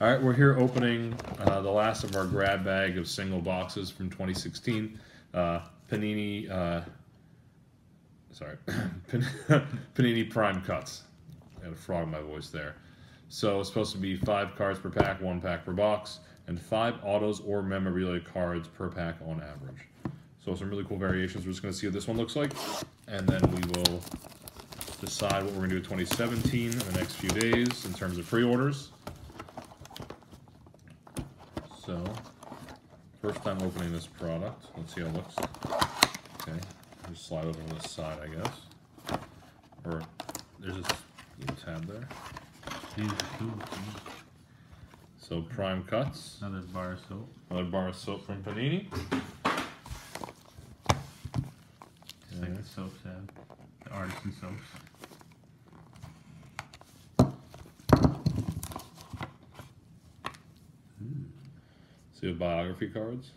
All right, we're here opening uh, the last of our grab bag of single boxes from 2016. Uh, Panini, uh, sorry, Panini Prime Cuts. I had a frog in my voice there. So it's supposed to be five cards per pack, one pack per box, and five autos or memorabilia cards per pack on average. So some really cool variations. We're just going to see what this one looks like, and then we will decide what we're going to do with 2017 in the next few days in terms of pre-orders. So, first time opening this product. Let's see how it looks. Okay, just slide over to this side, I guess. Or there's a little tab there. These are cool. So prime cuts, Another bar of soap. another bar of soap from Panini. The soaps have. The artisan soaps. So you have biography cards.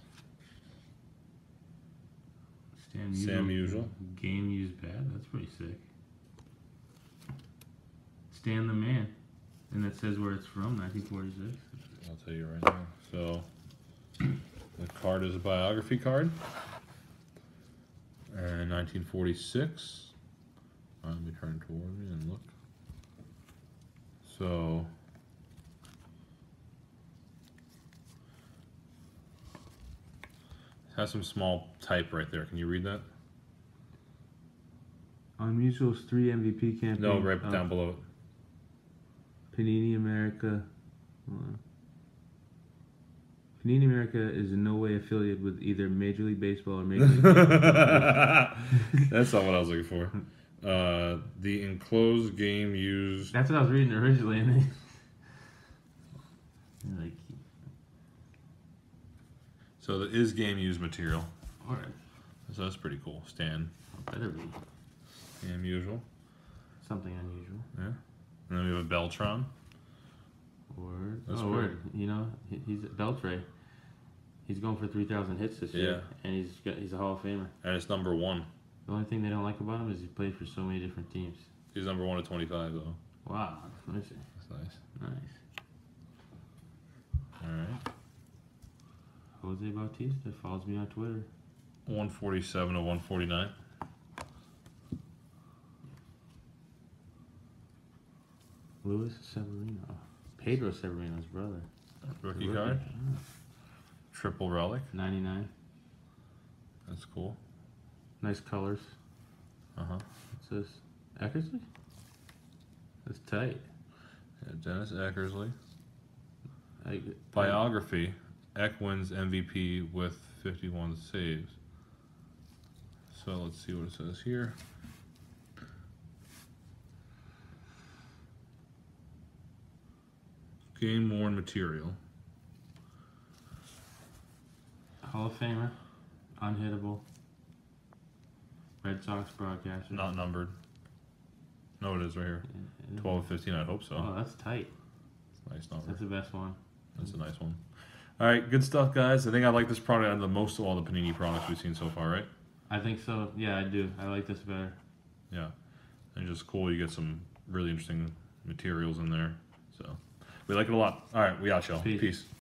Stan Sam Usual. Game used bad. That's pretty sick. Stan the man. And it says where it's from, 1946. I'll tell you right now. So the card is a biography card. And 1946. Uh, Let me turn toward me and look. So has some small type right there. Can you read that? On Musial's three MVP campaign. No, right oh, down below it. Panini America. Panini America is in no way affiliated with either Major League Baseball or Major League. That's not what I was looking for. Uh, the enclosed game used. That's what I was reading originally, and they They're like, So the is game used material. all right, So that's pretty cool. Stan, better be Stan usual. something unusual. Yeah. And then we have a Beltran. Word. That's oh, weird. word. You know, he- he's Beltray. He's going for three thousand hits this year, and he's got, he's a Hall of Famer. And it's number one. The only thing they don't like about him is he played for so many different teams. He's number one at 25, though. Wow, that's nice. That's nice. Nice. All right. Jose Bautista follows me on Twitter. 147 to 149. Luis Severino, Pedro Severino's brother. Rookie Rookie. card. Ah, Triple relic. Ninety-nine. That's cool. Nice colors. Uh huh. What's this? Eckersley? That's tight. Yeah, Dennis Eckersley. I, Biography. Eck wins MVP with 51 saves. So let's see what it says here. Game worn material. Hall of Famer, unhittable. Red Sox broadcaster. Not numbered. No, it is right here. 12 15, I hope so. Oh, that's tight. Nice number. That's the best one. That's a nice one. All right, good stuff, guys. I think I like this product the most of all the Panini products we've seen so far, right? I think so. Yeah, I do. I like this better. Yeah. And just cool. You get some really interesting materials in there. So we like it a lot. All right, we out, y'all. Peace. Peace.